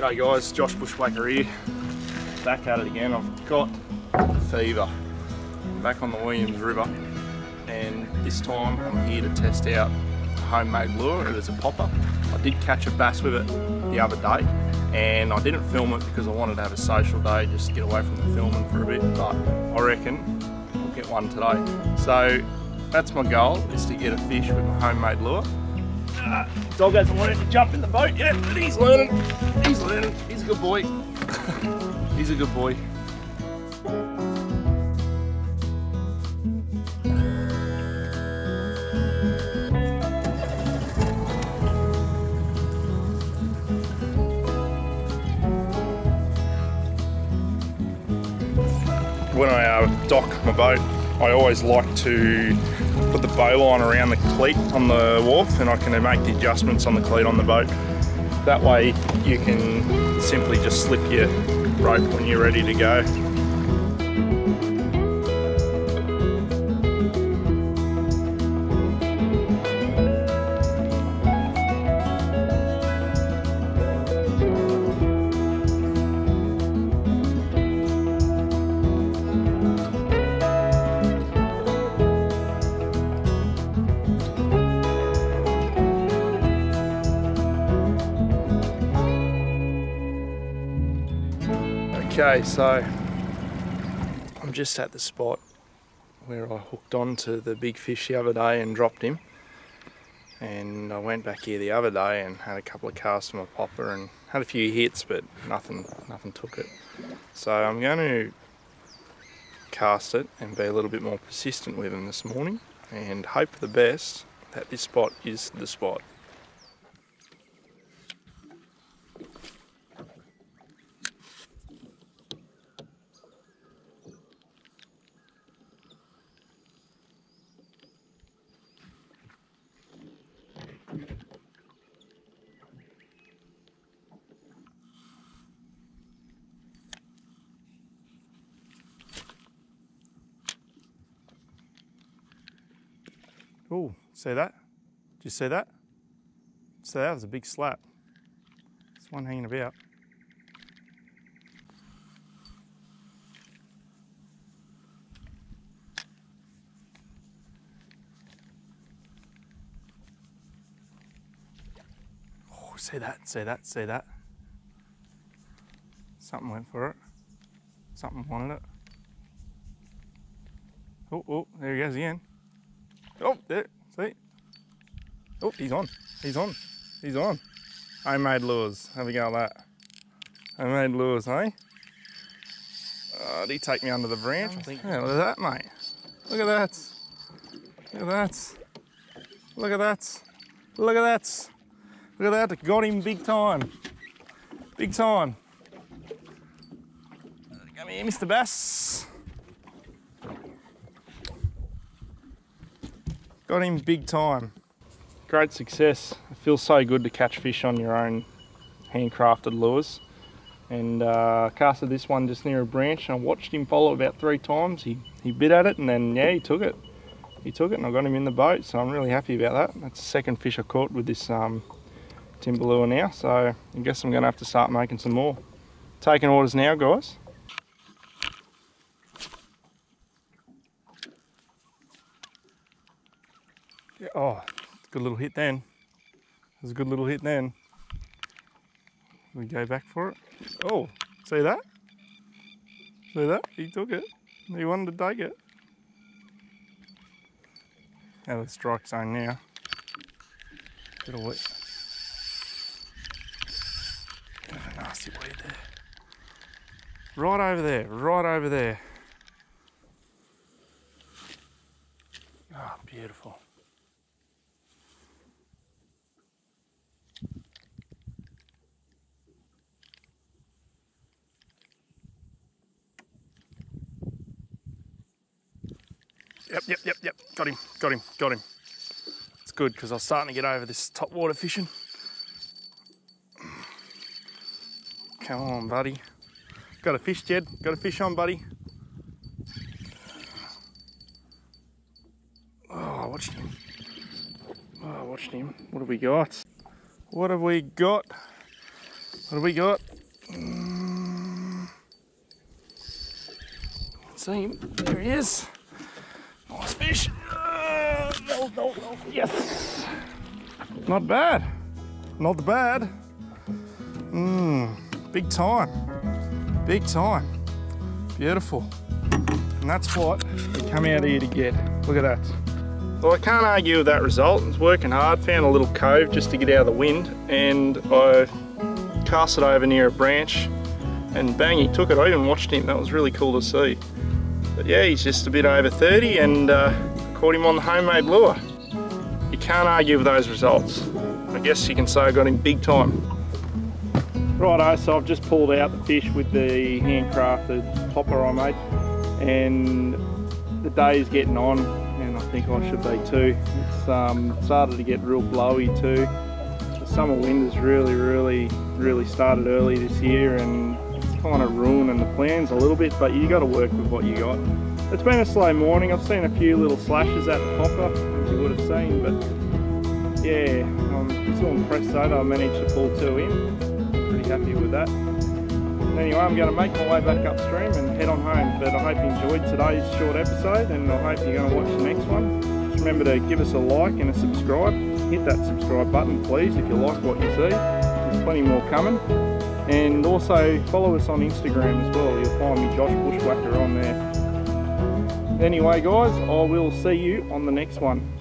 G'day guys, Josh Bushwacker here. Back at it again. I've got fever. Back on the Williams River and this time I'm here to test out a homemade lure. It is a popper. I did catch a bass with it the other day and I didn't film it because I wanted to have a social day, just get away from the filming for a bit, but I reckon I'll get one today. So that's my goal, is to get a fish with a homemade lure. Uh, dog hasn't wanted to jump in the boat yet, but he's learning. He's learning. He's a good boy. he's a good boy. When I uh, dock my boat, I always like to put the bowline around the cleat on the wharf and I can make the adjustments on the cleat on the boat. That way you can simply just slip your rope when you're ready to go. Okay, so I'm just at the spot where I hooked onto the big fish the other day and dropped him. And I went back here the other day and had a couple of casts from a popper and had a few hits, but nothing, nothing took it. So I'm going to cast it and be a little bit more persistent with him this morning and hope for the best that this spot is the spot. Oh, see that? Did you see that? See that was a big slap. There's one hanging about. Oh, see that, see that, see that. Something went for it. Something wanted it. Oh, oh, there he goes again. Oh, there, see? Oh, he's on, he's on, he's on. I made lures, have a go at that. I made lures, hey? Oh, did he take me under the branch? Yeah, look at that, mate. Look at that. Look at that. Look at that. Look at that. Look at that, got him big time. Big time. Come here, Mr. Bass. Got him big time. Great success. It feels so good to catch fish on your own handcrafted lures. And uh, casted this one just near a branch and I watched him follow about three times. He, he bit at it and then, yeah, he took it. He took it and I got him in the boat, so I'm really happy about that. That's the second fish I caught with this um, timber lure now, so I guess I'm gonna have to start making some more. Taking orders now, guys. Yeah, oh, good little hit then. It was a good little hit then. We go back for it. Oh, see that? See that? He took it. He wanted to take it. Of the strike zone now. Bit of wet. Bit nasty weed there. Right over there, right over there. Ah, oh, beautiful. Yep, yep, yep, yep. Got him, got him, got him. It's good because I was starting to get over this top water fishing. Come on, buddy. Got a fish, Jed? Got a fish on, buddy? Oh, I watched him. Oh, I watched him. What have we got? What have we got? What have we got? Mm. See him? There he is. Nice fish. Uh, no, no, no. Yes. Not bad. Not bad. Mmm. Big time. Big time. Beautiful. And that's what we come out here to get. Look at that. Well, I can't argue with that result. It's working hard. Found a little cove just to get out of the wind and I cast it over near a branch and bang, he took it. I even watched him. That was really cool to see. But yeah, he's just a bit over 30 and uh, caught him on the homemade lure. You can't argue with those results. I guess you can say I got him big time. Righto, so I've just pulled out the fish with the handcrafted popper I made and the day's getting on and I think I should be too. It's um, started to get real blowy too. The summer wind has really, really, really started early this year and kind of ruining the plans a little bit, but you got to work with what you got. It's been a slow morning. I've seen a few little slashes at the popper, as you would have seen, but yeah, I'm still impressed though that I managed to pull two in. Pretty happy with that. Anyway, I'm going to make my way back upstream and head on home, but I hope you enjoyed today's short episode and I hope you're going to watch the next one. Just remember to give us a like and a subscribe. Hit that subscribe button please if you like what you see. There's plenty more coming. And also follow us on Instagram as well. You'll find me Josh Bushwacker on there. Anyway guys, I will see you on the next one.